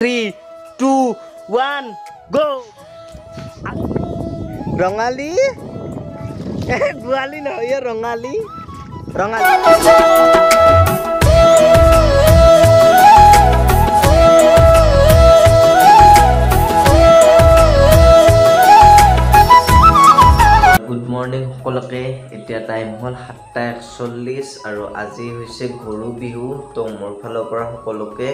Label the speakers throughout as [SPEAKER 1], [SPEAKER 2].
[SPEAKER 1] Three two one গ' ৰঙালী গোৱালী নহয় অ' ৰঙালী ৰঙালী গুড মৰ্ণিং সকলোকে। এতিয়া টাইম হ'ল সাতটা একচল্লিছ আৰু আজি হৈছে গৰু বিহু তো মোৰ ফালৰ পৰা সকলোকে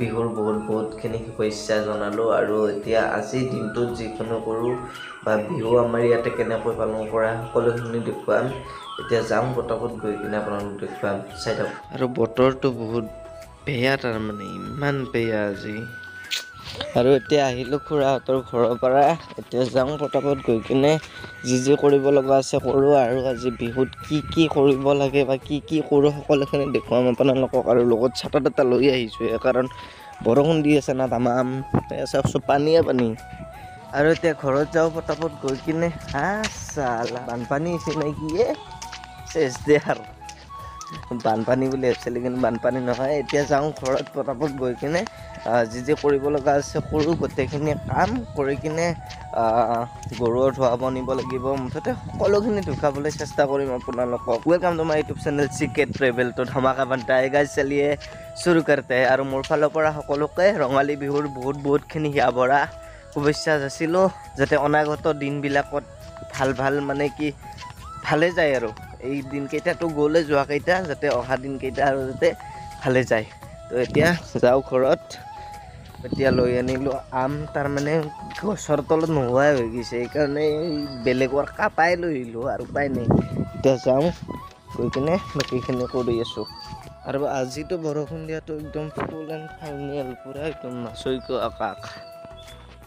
[SPEAKER 1] বিহুৰ বহুত বহুতখিনি শুভেচ্ছা জনালোঁ আৰু এতিয়া আজিৰ দিনটোত যিকোনো কৰোঁ বা বিহু আমাৰ ইয়াতে কেনেকৈ পালন কৰা সকলোখিনি দেখুৱাম। এতিয়া যাম পটাপট গৈ কিনে আপোনালোক দেখুৱাম। চাই থাকক। আৰু বতৰটো বহুত বেয়া তাৰমানে ইমান বেয়া আজি। আৰু এতিয়া আহিলোঁ খুৰাহঁতৰ ঘৰৰ পৰা। এতিয়া যাওঁ পটাপট গৈ কিনে যি যি কৰিব লগা আছে কৰোঁ আৰু আজি বিহুত কি কি কৰিব লাগে বা কি কি কৰোঁ সকলোখিনি দেখুৱাম আপোনালোকক আৰু লগত ছাতা তাতা লৈ আহিছোঁ কাৰণ বৰষুণ দি আছে না তামাম। চাওকচোন পানীয়ে পানী। আৰু এতিয়া ঘৰত যাওঁ পটাপট গৈ কিনে। চালা বানপানী হৈছে নে কি এ? চেচ দে আৰু। বানপানী বুলি ভাবিছিলোঁ কিন্তু বানপানী নহয় এতিয়া যাওঁ ঘৰত পটাপট গৈ কিনে। যি যি কৰিব লগা আছে কৰোঁ। গোটেইখিনি কাম কৰি কিনে আহ, গৰু ধুৱাব নিব লাগিব। মুঠতে সকলোখিনি দেখুৱাবলৈ চেষ্টা কৰিম আপোনালোকক। Welcome to my YouTube channel চিকেট travel তো ধমাকা বানটা গাইজ চালিয়ে চুৰু কৰতে আৰু মোৰ ফালৰ পৰা সকলোকে ৰঙালী বিহুৰ বহুত বহুতখিনি হিয়া ভৰা শুভেচ্ছা যাচিলোঁ যাতে অনাগত দিনবিলাকত ভাল ভাল মানে কি ভালে যায় আৰু। এই দিনকেইটাতো গ'লে যোৱাকেইটা যাতে অহা দিনকেইটা আৰু যাতে ভালে যায়। তো এতিয়া যাওঁ ঘৰত। এতিয়া লৈ আনিলোঁ আম তাৰমানে গছৰ তলত নোহোৱাই হৈ গৈছে সেইকাৰণে বেলেগৰ কাপাই লৈ আহিলোঁ আৰু উপায় নাই। এতিয়া যাওঁ গৈ কিনে বাকীখিনি কৰি আছোঁ। আৰু আজিতো বৰষুণ দিয়াটো একদম ফুল এণ্ড ফাইনেল পূৰা একদম নাচৈক আকাশ।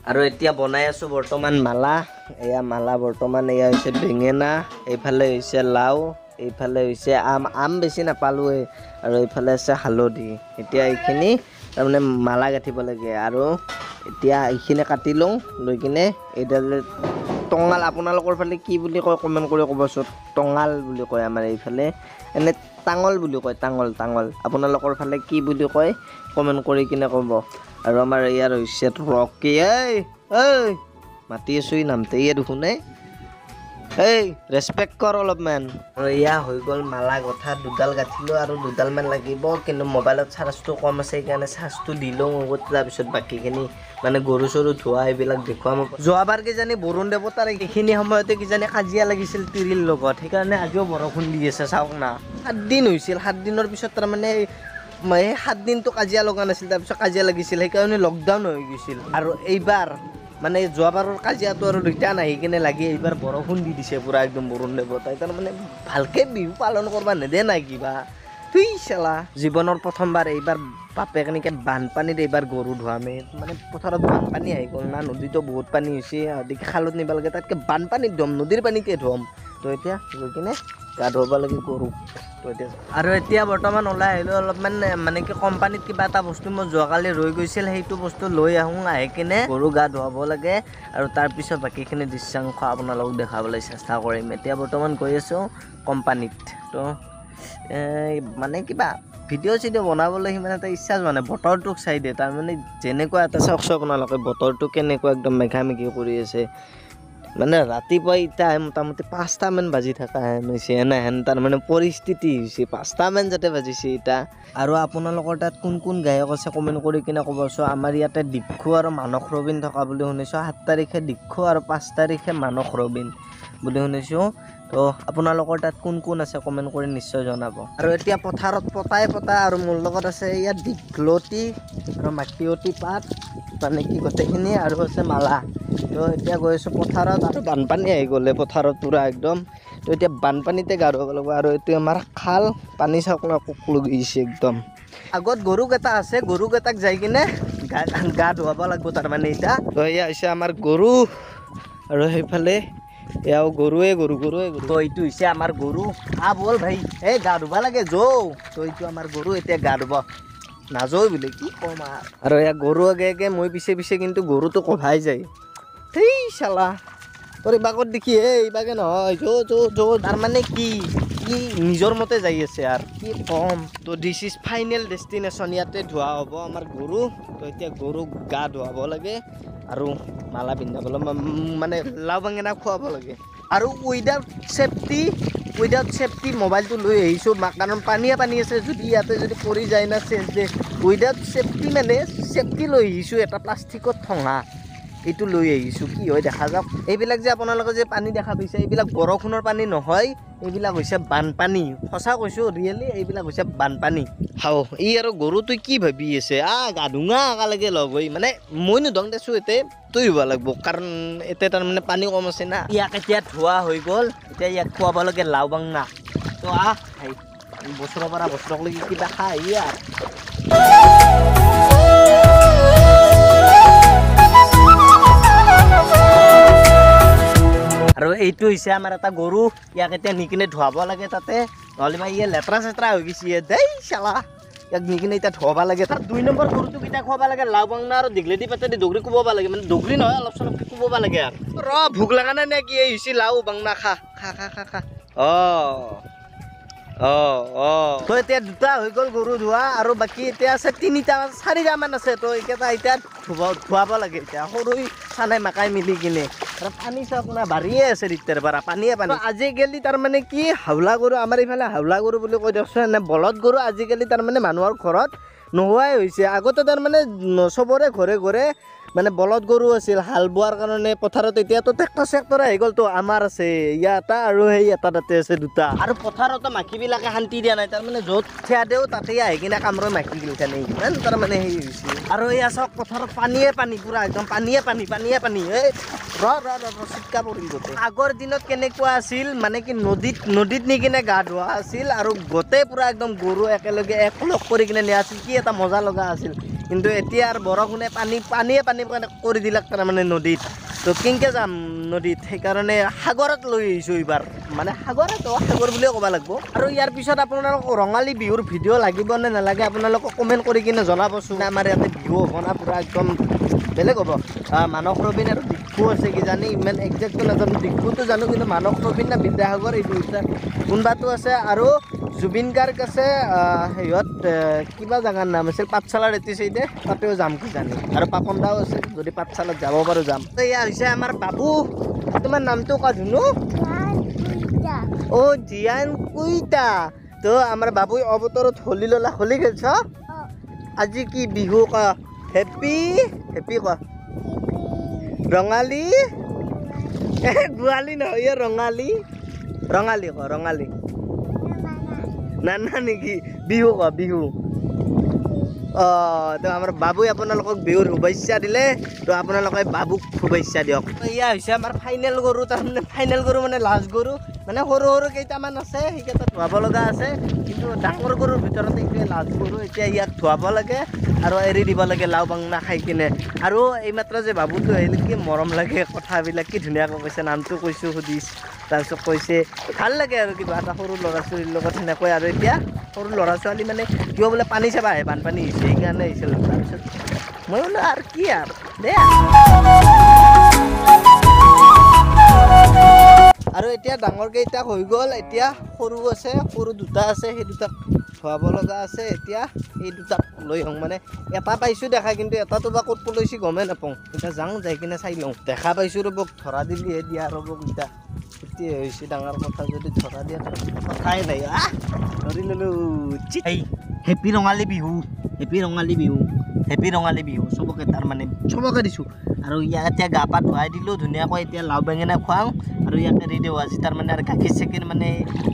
[SPEAKER 1] আৰু এতিয়া বনাই আছোঁ বৰ্তমান মালা এয়া মালা বৰ্তমান এয়া হৈছে বেঙেনা এইফালে হৈছে লাও এইফালে হৈছে আম আম বেছি নাপালোঁৱে আৰু এইফালে আছে হালধি। এতিয়া এইখিনি তাৰমানে মালা গাঁঠিব লাগে আৰু এতিয়া এইখিনি কাটি লওঁ লৈ কিনে এইডাল টঙাল আপোনালোকৰ ফালে কি বুলি কয় কমেণ্ট কৰি ক'বচোন। টঙাল বুলি কয় আমাৰ এইফালে এনে টাঙল বুলি কয় টাঙল টাঙল। আপোনালোকৰ ফালে কি বুলি কয় কমেণ্ট কৰি কিনে ক'ব। আৰু আমাৰ ইয়াৰ হৈছে ৰকি এই ঐ মাতি আছোঁ নামতে ইয়ে দেখোন এই। এই ৰেচপেক্ট কৰ অলপমান এয়া হৈ গ'ল মালা গঠা দুডাল গাঁঠিলোঁ আৰু দুডালমান লাগিব কিন্তু মোবাইলত চাৰ্জটো কম আছে সেইকাৰণে চাৰ্জটো দি লওঁ তাৰপিছত বাকীখিনি মানে গৰু চৰু ধোৱা এইবিলাক দেখুৱাম। যোৱাবাৰ কিজানি বৰুণ দেৱতাৰ এইখিনি সময়তে কিজানি কাজিয়া লাগিছিল তিৰিৰ লগত সেইকাৰণে আজিও বৰষুণ দি আছে চাওক না। সাতদিন হৈছিল সাতদিনৰ পিছত তাৰমানে এই মই সেই সাত দিনটো কাজিয়া লগা নাছিল তাৰপিছত কাজিয়া লাগিছিল সেইকাৰণে লকডাউন হৈ গৈছিল। আৰু এইবাৰ মানে যোৱাবাৰৰ কাজিয়াটো আৰু দুইটা নাহি কিনে লাগি এইবাৰ বৰষুণ দি দিছে পূৰা একদম বৰুণ দেৱতাই। তাৰমানে ভালকে বিহু পালন কৰিব নেদে নাই কিবা। থুই চালা জীৱনৰ প্ৰথমবাৰ এইবাৰ বাপেক এনেকৈ বানপানীত এইবাৰ গৰু ধোৱামে। মানে পথাৰত বানপানী আহি গ'ল না নদীতো বহুত পানী হৈছে খালত নিব লাগে তাতকৈ বানপানীত ধুৱাম নদীৰ পানীতে ধুৱাম। তো এতিয়া গৈ কিনে গা ধুৱাব লাগে গৰু। আৰু এতিয়া বৰ্তমান ওলাই আহিলোঁ অলপমান মানে কি কোম্পানীত কিবা এটা বস্তু মই যোৱাকালি ৰৈ গৈছিল সেইটো বস্তু লৈ আহোঁ আহি কিনে গৰু গা ধুৱাব লাগে আৰু তাৰপিছত বাকীখিনি দৃশ্যাংশ আপোনালোকক দেখাবলৈ চেষ্টা কৰিম। এতিয়া বৰ্তমান গৈ আছোঁ কোম্পানীত। তো মানে কিবা ভিডিঅ' চিডিঅ' বনাবলৈ সিমান এটা ইচ্ছা নাই বতৰটোক চাই দিয়ে। তাৰমানে যেনেকুৱা এটা চাওকচোন আপোনালোকে বতৰটো কেনেকুৱা একদম মেঘামেঘি কৰি আছে। মানে ৰাতিপুৱা এতিয়া মোটামুটি পাঁচটামান বাজি থকা হেন হৈছে এনেহেন তাৰমানে পৰিস্থিতি হৈছে। পাঁচটামান যাতে বাজিছে এতিয়া। আৰু আপোনালোকৰ তাত কোন কোন গায়ক আছে কমেণ্ট কৰি কিনে ক'বচোন। আমাৰ ইয়াতে দীক্ষু আৰু মানস ৰবিন থকা বুলি শুনিছোঁ। সাত তাৰিখে দীক্ষু আৰু পাঁচ তাৰিখে মানস ৰবিন বুলি শুনিছোঁ। তো আপোনালোকৰ তাত কোন কোন আছে? কমেণ্ট কৰি নিশ্চয় জনাব। আৰু এতিয়া পথাৰত পতাই পতা আৰু মোৰ লগত আছে ইয়াত দীঘলতি আৰু মাটিয়তি পাত মানে কি গোটেইখিনি আৰু আছে মালা। তো এতিয়া গৈ আছোঁ পথাৰত আৰু বানপানী আহি গ'লে পথাৰত পূৰা একদম। তো এতিয়া বানপানীতে গা ধুৱাব লাগিব আৰু এইটো আমাৰ খাল পানী চাওক না কোক গৈছে একদম। আগত গৰুকেইটা আছে গৰুকেইটাক যাই কিনে গা গা ধুৱাব লাগিব তাৰমানে এতিয়া। তো এয়া হৈছে আমাৰ গৰু আৰু সেইফালে এয়াও গৰুৱে গৰু গৰুৱে গৰু। তো এইটো হৈছে আমাৰ গৰু। আ বল ভাই। এই গা ধুব লাগে যৌ। তো এইটো আমাৰ গৰু এতিয়া গা ধুব। নাযাওঁ বোলে কি ক'ম আৰু আৰু এয়া গৰু আগে আগে মই পিছে পিছে কিন্তু গৰুটো কভাই যায়। সেই চালা তোৰ ইবাগত দেখি হে ইবাগে নহয়। যো যো যো তাৰমানে কি? কি নিজৰ মতে যাই আছে আৰু? কি ক'ম? তো দিছ ইজ ফাইনেল ডেষ্টিনেশ্যন ইয়াতে ধোৱা হ'ব আমাৰ গৰু। তো এতিয়া গৰুক গা ধুৱাব লাগে আৰু মালা পিন্ধাবলৈ ম- মানে লাও বেঙেনা খুৱাব লাগে। আৰু উইদাউট ছেফটি উইদাউট ছেফটি মোবাইলটো লৈ আহিছোঁ। কাৰণ পানীয়ে পানী আছে যদি ইয়াতে যদি পৰি যায় না চেঞ্চ দে উইদাউট ছেফটি মানে ছেফটি লৈ আহিছোঁ এটা প্লাষ্টিকত ঠঙা। এইটো লৈ আহিছোঁ কি হয় দেখা যাওক। এইবিলাক যে আপোনালোকে যে পানী দেখা পাইছে এইবিলাক বৰষুণৰ পানী নহয় এইবিলাক হৈছে বানপানী। সঁচা কৈছোঁ ৰিয়েলি এইবিলাক হৈছে বানপানী। হাও ই আৰু গৰুটোৱে কি ভাবি আছে? আ গা ধুঙা একেলগে লগ হৈ মানে মই নোধং দেছোঁ এতে তৈ হ'ব লাগিব কাৰণ এতিয়া তাৰমানে পানী কম আছে না। ইয়াক এতিয়া ধোৱা হৈ গ'ল এতিয়া ইয়াক খুৱাব লাগে লাও বাংনা। তো আহ বছৰৰ পৰা বছৰলৈকে কিবা খাই ইয়াৰ। এইটো হৈছে আমাৰ এটা গৰু। ইয়াক এতিয়া নি কিনে ধুৱাব লাগে তাতে। নহ'লে বা ইয়ে লেতেৰা চেতেৰা হৈ গৈছে দেই চালা ইয়াক নি কিনে এতিয়া ধুৱাব লাগে। তাৰ দুই নম্বৰ গৰুটোক এতিয়া খুৱাব লাগে। লাও বাংনা আৰু দীঘলেতি পাতে দি দগৰি কোবাব লাগে। মানে দগৰি নহয় অলপ চলপকৈ কোবাব লাগে আৰু। ৰ ভোক লগা নাই নে কি? এই হৈছে লাও বাংনা। খা খা খা খা খা। অঁ। অঁ অঁ। তো এতিয়া দুটা হৈ গ'ল গৰু ধোৱা আৰু বাকী এতিয়া আছে তিনিটা চাৰিটামান আছে তো এইকেইটা এতিয়া ধুব ধুৱাব লাগে। এতিয়া সৰু চানাই মাকাই মিলি কিনে। আৰু পানী চাওক না বাঢ়িয়ে আছে তেতিয়াৰ পৰা পানীয়ে পানী। আজিকালি তাৰমানে কি হাওলা গৰু আমাৰ এইফালে হাওলা গৰু বুলি কৈ দিয়কচোন নে বলদ গৰু আজিকালি তাৰমানে মানুহৰ ঘৰত নোহোৱাই হৈছে। আগতে তাৰমানে চবৰে ঘৰে ঘৰে মানে বলদ গৰু আছিল হাল বোৱাৰ কাৰণে পথাৰত এতিয়াতো ট্ৰেক্টৰ চেক্টৰ আহি গ'লতো আমাৰ আছে ইয়াত এটা আৰু সেই এটা তাতে আছে দুটা। আৰু পথাৰতো মাখিবিলাকে শান্তি দিয়া নাই তাৰমানে য'ত থিয়া দিওঁ তাতেই আহি কিনে কামৰৈ মাখিগিলখানে ইমান তাৰমানে সেই হৈছে। আৰু এয়া চাওক পথাৰত পানীয়ে পানী পূৰা একদম পানীয়ে পানী পানীয়ে পানী এই ৰ ৰ ৰ ৰ চিটকা পৰি গোটেই। আগৰ দিনত কেনেকুৱা আছিল মানে কি নদীত নদীত নি কিনে গা ধোৱা আছিল আৰু গোটেই পূৰা একদম গৰু একেলগে একলগ কৰি কিনে নিয়া আছিল কি এটা মজা লগা আছিল। কিন্তু এতিয়া আৰু বৰষুণে পানী পানীয়ে পানী মানে কৰি দিলাক তাৰমানে নদীত। তো কেনেকৈ যাম নদীত? সেইকাৰণে সাগৰত লৈ আহিছোঁ এইবাৰ। মানে সাগৰত সাগৰ বুলিয়ে ক'ব লাগিব। আৰু ইয়াৰ পিছত আপোনালোকক ৰঙালী বিহুৰ ভিডিঅ' লাগিব নে নালাগে আপোনালোকক কমেণ্ট কৰি কিনে জনাবচোন। আমাৰ ইয়াতে বিহু হ'ব না পূৰা একদম বেলেগ হ'ব। মানস ৰবিন আৰু দিক্ষু আছে কিজানি ইমান একজেক্টটো নাজানো দিক্ষুটো জানো কিন্তু মানস ৰবিন না বিদ্যাসাগৰ এই দুয়োটা কোনোবাটো আছে। আৰু জুবিন গাৰ্গ আছে আহ, কিবা জেগাৰ নাম আছিল পাঠশালাৰ এটি চাইডে তাতেও যাম কিজানি। আৰু পাপন দাও আছে যদি পাঠশালাত যাব পাৰোঁ যাম। এয়া হৈছে আমাৰ বাবু। তোমাৰ নামটো কোৱা ধুনু? অ' জিয়ান কুইটা তো আমাৰ বাবুই অৱতৰত হোলী ল'লা হোলী খেলছ? আজি কি বিহু ক? হেপী? হেপী ক ৰঙালী? গোৱালী নহয় ৰঙালী। ৰঙালী ক ৰঙালী। নানা নেকি? বিহু ক বিহু। অঁ তো আমাৰ বাবুই আপোনালোকক বিহুৰ শুভেচ্ছা দিলে। তো আপোনালোকে বাবুক শুভেচ্ছা দিয়ক। এয়া হৈছে আমাৰ ফাইনেল গৰু তাৰমানে ফাইনেল গৰু মানে লাষ্ট গৰু। মানে সৰু সৰু কেইটামান আছে সেইকেইটা ধুৱাব লগা আছে কিন্তু ডাঙৰ গৰুৰ ভিতৰত এইটোৱে লাষ্ট গৰু এতিয়া ইয়াক ধুৱাব লাগে আৰু এৰি দিব লাগে লাও বাংনা খাই কিনে। আৰু এইমাত্ৰ যে বাবুটো আহিলে কি মৰম লাগে কথাবিলাক কি ধুনীয়াকৈ কৈছে নামটো কৈছোঁ সুধিছ। তাৰপিছত কৈছে ভাল লাগে আৰু কিবা এটা সৰু ল'ৰা ছোৱালীৰ লগত সেনেকৈ আৰু এতিয়া। সৰু ল'ৰা ছোৱালী মানে কিয় বোলে পানী চাবা আহে বানপানী হৈছে সেইকাৰণে আহিছিল তাৰপিছত মই বোলো আৰু কি আৰু? দে আৰু এতিয়া ডাঙৰ কেইটা হৈ গ'ল এতিয়া সৰু আছে সৰু দুটা আছে সেই দুটাক ধুৱাব লগা আছে এতিয়া সেই দুটাক লৈ আহোঁ। মানে এটা পাইছোঁ দেখা কিন্তু এটাতো বা ক'ত পলৈছি গমেই নাপাওঁ। এতিয়া যাওঁ যাই কিনে চাই লওঁ। দেখা পাইছোঁ ৰ'বক ধৰা দিলিহে দিয়া ৰ'বক এতিয়া এতিয়া হৈছে ডাঙৰ কথা যদি ধৰা দিয়া কথাই নাই। ধৰি ল'লোঁ এই happy Rongali Bihu happy Rongali Bihu. Happy Rongali Bihu চবকে তাৰমানে চবকে দিছোঁ আৰু ইয়াক এতিয়া গা পা ধুৱাই দিলোঁ ধুনীয়াকৈ এতিয়া লাও বেঙেনা খুৱাওঁ আৰু ইয়াক এৰি দিওঁ আজি তাৰমানে আৰু গাখীৰ চাখীৰ মানে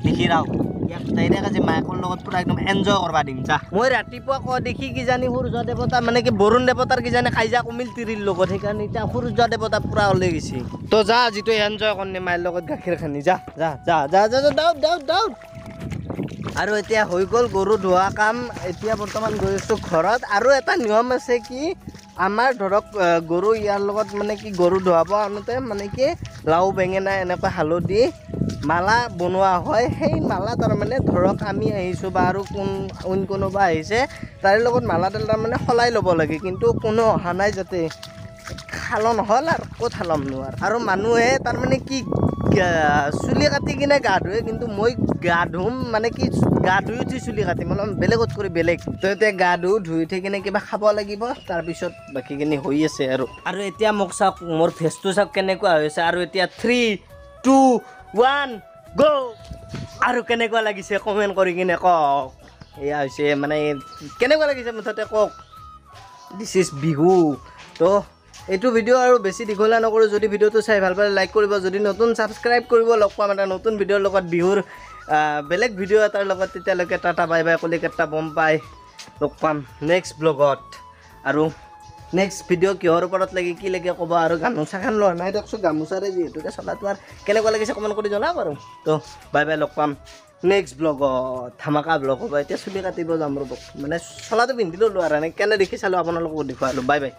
[SPEAKER 1] নিশিৰাওঁ ইয়াক ডাইৰেক্ট আজি মাকৰ লগত পূৰা একদম এনজয় কৰিব দিম যা মই ৰাতিপুৱা কোৱা দেখি কিজানি সূৰ্য দেৱতা মানে কি বৰুণ দেৱতাৰ কিজানি কাইজা কমিল তিৰিৰ লগত সেইকাৰণে এতিয়া সূৰ্য দেৱতা পূৰা ওলাই গৈছে তো যা যিটো এনজয় কৰি মাৰ লগত গাখীৰ খানি যা যা যা যা যা যা দাউদ দাউদ আৰু এতিয়া হৈ গ'ল গৰু ধোৱা কাম। এতিয়া বৰ্তমান গৈ আছোঁ ঘৰত। আৰু এটা নিয়ম আছে কি আমাৰ ধৰক গৰু ইয়াৰ লগত মানে কি গৰু ধুৱাব আনোতে মানে কি লাও বেঙেনা এনেকুৱা হালধি মালা বনোৱা হয়। সেই মালা তাৰমানে ধৰক আমি আহিছোঁ বা আৰু কোন অইন কোনোবা আহিছে তাৰে লগত মালাডাল তাৰমানে সলাই ল'ব লাগে। কিন্তু কোনো অহা নাই যাতে খালন হ'ল আৰু ক'ত হালম নোৱাৰ আৰু। মানুহে তাৰমানে কি চুলি কাটি কিনে গা ধুৱে কিন্তু মই গা ধুম মানে কি গা ধুই উঠি চুলি কাটিম অলপ বেলেগত কৰি বেলেগ। তো এতিয়া গা ধুই উঠি কিনে কিবা খাব লাগিব তাৰপিছত বাকীখিনি হৈ আছে আৰু। আৰু এতিয়া মোক চাওক মোৰ ফেচটো চাওক কেনেকুৱা হৈছে আৰু এতিয়া থ্ৰী টু ওৱান গ' আৰু কেনেকুৱা লাগিছে কমেণ্ট কৰি কিনে কওক। এয়া হৈছে মানে কেনেকুৱা লাগিছে মুঠতে কওক। This is Bihu. তো এইটো ভিডিঅ' আৰু বেছি দীঘলীয়া নকৰোঁ যদি ভিডিঅ'টো চাই ভাল পালে লাইক কৰিব যদি নতুন ছাবস্ক্ৰাইব কৰিব লগ পাম এটা নতুন ভিডিঅ'ৰ লগত বিহুৰ বেলেগ ভিডিঅ' এটাৰ লগত তেতিয়ালৈকে tata bye bye Calcutta Bombay লগ পাম নেক্সট ব্লগত আৰু নেক্সট ভিডিঅ' কিহৰ ওপৰত লাগে কি লাগে ক'ব আৰু গামোচাখন লোৱা নাই দিয়কচোন গামোচাৰে যিহেতুকে চলাটো আৰু কেনেকুৱা লাগিছে কমেণ্ট কৰি জনাওক আৰু। তো বাই বাই লগ পাম নেক্সট ব্লগত ধামাকা ব্লগ হ'ব এতিয়া চুলি কাটিব যাম ৰ'ব। মানে চলাটো পিন্ধি ল'লোঁ আৰু এনেকৈ কেনে দেখি চালোঁ আপোনালোকক দেখুৱালোঁ। Bye bye.